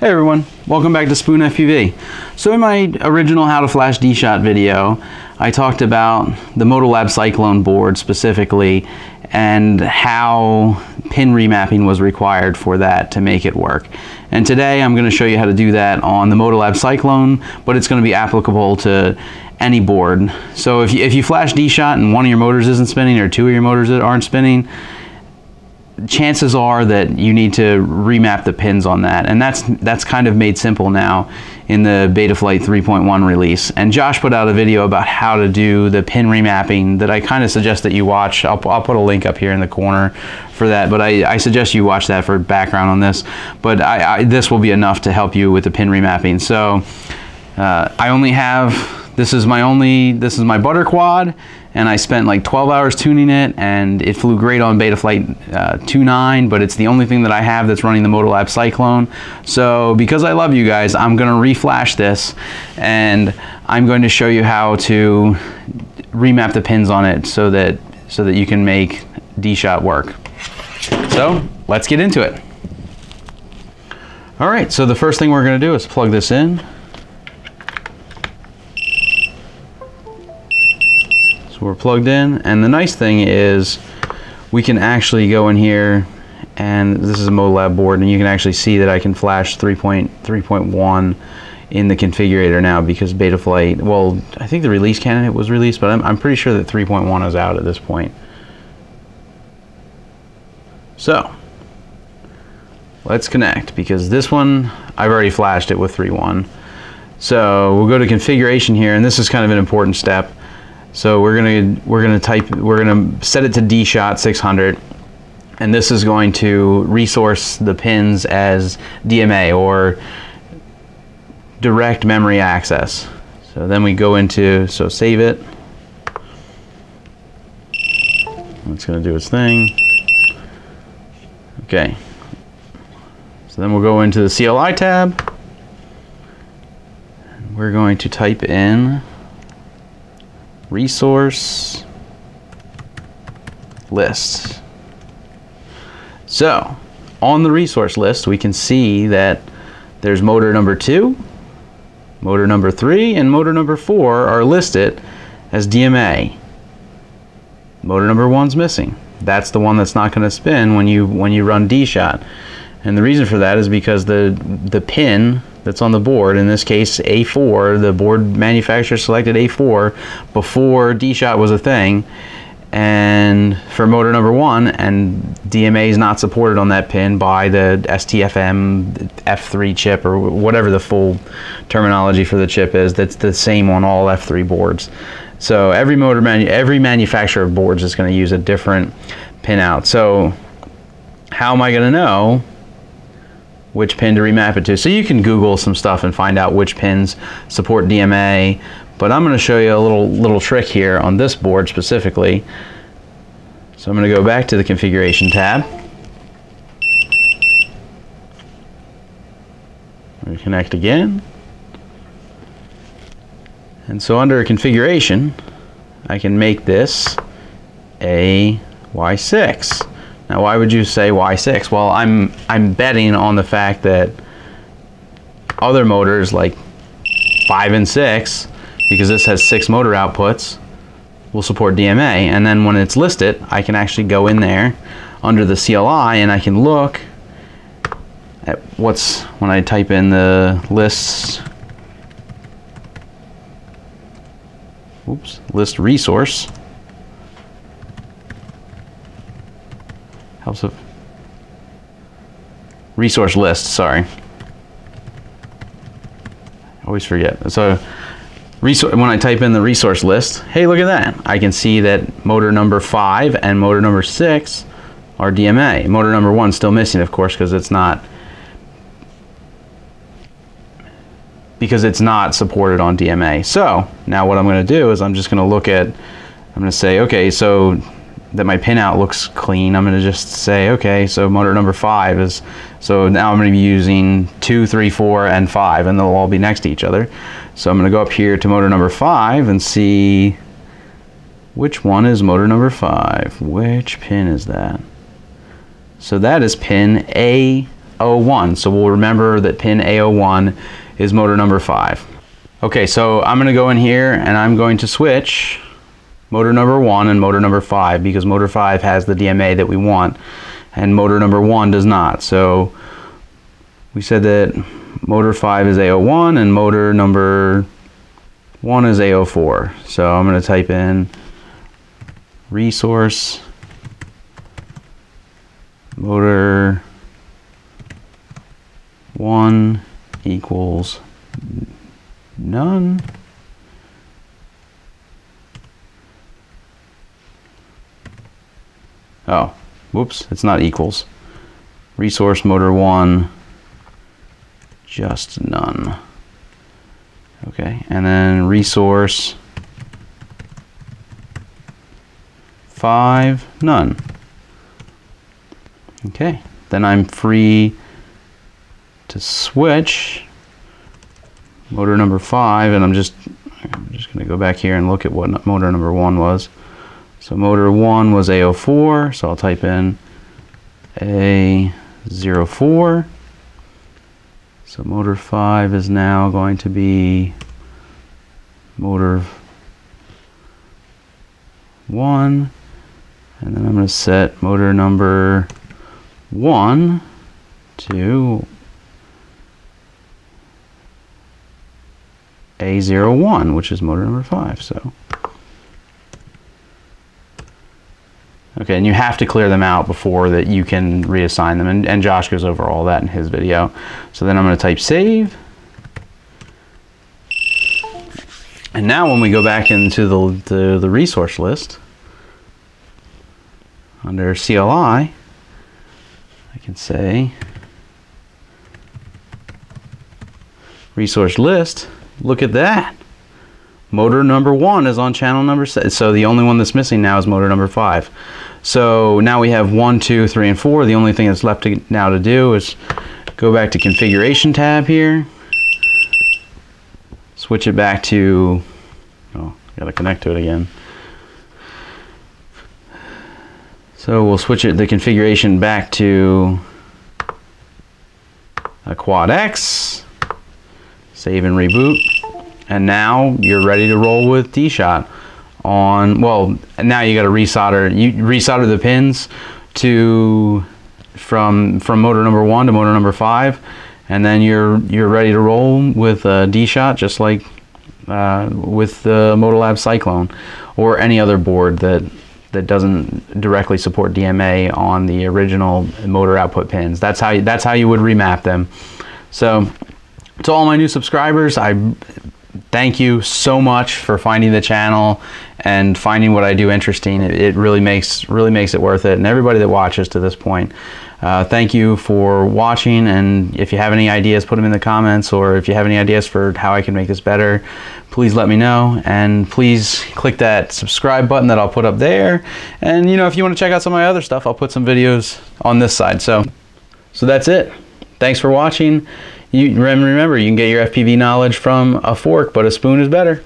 Hey everyone, welcome back to Spoon FPV. So in my original How to Flash D-Shot video, I talked about the Motolab Cyclone board specifically and how pin remapping was required for that to make it work. And today I'm going to show you how to do that on the Motolab Cyclone, but it's going to be applicable to any board. So if you, if you flash D-Shot and one of your motors isn't spinning or two of your motors aren't spinning, chances are that you need to remap the pins on that. And that's that's kind of made simple now in the Betaflight 3.1 release. And Josh put out a video about how to do the pin remapping that I kind of suggest that you watch. I'll, I'll put a link up here in the corner for that but I, I suggest you watch that for background on this. But I, I, this will be enough to help you with the pin remapping. So uh, I only have this is my only this is my butter quad and I spent like 12 hours tuning it and it flew great on Betaflight uh, 2.9 but it's the only thing that I have that's running the Motolab Cyclone. So because I love you guys I'm gonna reflash this and I'm going to show you how to remap the pins on it so that so that you can make D-Shot work. So let's get into it. Alright so the first thing we're gonna do is plug this in So we're plugged in and the nice thing is we can actually go in here and this is a Motolab board and you can actually see that I can flash 3.3.1 in the configurator now because Betaflight, well I think the release candidate was released but I'm, I'm pretty sure that 3.1 is out at this point. So let's connect because this one I've already flashed it with 3.1. So we'll go to configuration here and this is kind of an important step so we're gonna we're gonna type we're gonna set it to D-Shot 600 and this is going to resource the pins as DMA or direct memory access. So then we go into so save it. It's gonna do its thing. Okay. So then we'll go into the CLI tab. We're going to type in resource list. So on the resource list, we can see that there's motor number two, motor number three, and motor number four are listed as DMA. Motor number one's missing. That's the one that's not going to spin when you when you run D-Shot. And the reason for that is because the the pin that's on the board, in this case A4, the board manufacturer selected A4 before D-Shot was a thing, and for motor number one, and DMA is not supported on that pin by the STFM F3 chip or whatever the full terminology for the chip is. That's the same on all F3 boards. So every motor manu every manufacturer of boards is going to use a different pin out. So how am I going to know which pin to remap it to. So you can Google some stuff and find out which pins support DMA, but I'm going to show you a little little trick here on this board specifically. So I'm going to go back to the configuration tab. Connect again. And so under configuration, I can make this a Y6. Now, why would you say Y6? Well, I'm I'm betting on the fact that other motors like five and six, because this has six motor outputs, will support DMA. And then when it's listed, I can actually go in there under the CLI and I can look at what's when I type in the lists. Oops, list resource. Helps of resource list, sorry. Always forget. So when I type in the resource list, hey, look at that. I can see that motor number five and motor number six are DMA. Motor number one still missing, of course, because it's not because it's not supported on DMA. So now what I'm going to do is I'm just going to look at, I'm going to say, okay, so that my pinout looks clean, I'm going to just say, okay, so motor number five is, so now I'm going to be using two, three, four, and five, and they'll all be next to each other. So I'm going to go up here to motor number five and see which one is motor number five. Which pin is that? So that is pin A01. So we'll remember that pin A01 is motor number 5. Okay, so I'm going to go in here and I'm going to switch motor number 1 and motor number 5 because motor 5 has the DMA that we want and motor number 1 does not. So we said that motor 5 is A01 and motor number 1 is A04. So I'm going to type in resource motor 1 equals none. Oh, whoops, it's not equals. Resource motor 1 just none. Okay, and then resource five, none. Okay, then I'm free to switch motor number five, and I'm just I'm just gonna go back here and look at what motor number one was. So motor one was A04, so I'll type in A04. So motor 5 is now going to be motor 1 and then I'm going to set motor number 1 to A01 which is motor number 5 so Okay, and you have to clear them out before that you can reassign them. And, and Josh goes over all that in his video. So then I'm going to type save. And now when we go back into the, the, the resource list, under CLI, I can say resource list, look at that. Motor number one is on channel number six. So the only one that's missing now is motor number five. So now we have one, two, three, and four. The only thing that's left to, now to do is go back to configuration tab here. Switch it back to, oh, gotta connect to it again. So we'll switch it, the configuration back to a quad X, save and reboot, and now you're ready to roll with D-Shot on well now you got to resolder you resolder the pins to from from motor number one to motor number five and then you're you're ready to roll with a D-Shot just like uh, with the Motolab Cyclone or any other board that that doesn't directly support DMA on the original motor output pins. That's how you, that's how you would remap them. So to all my new subscribers, I thank you so much for finding the channel and finding what I do interesting. It, it really makes really makes it worth it. And everybody that watches to this point, uh, thank you for watching. And if you have any ideas, put them in the comments. Or if you have any ideas for how I can make this better, please let me know. And please click that subscribe button that I'll put up there. And you know, if you want to check out some of my other stuff, I'll put some videos on this side. So, so that's it. Thanks for watching. You remember, you can get your FPV knowledge from a fork, but a spoon is better.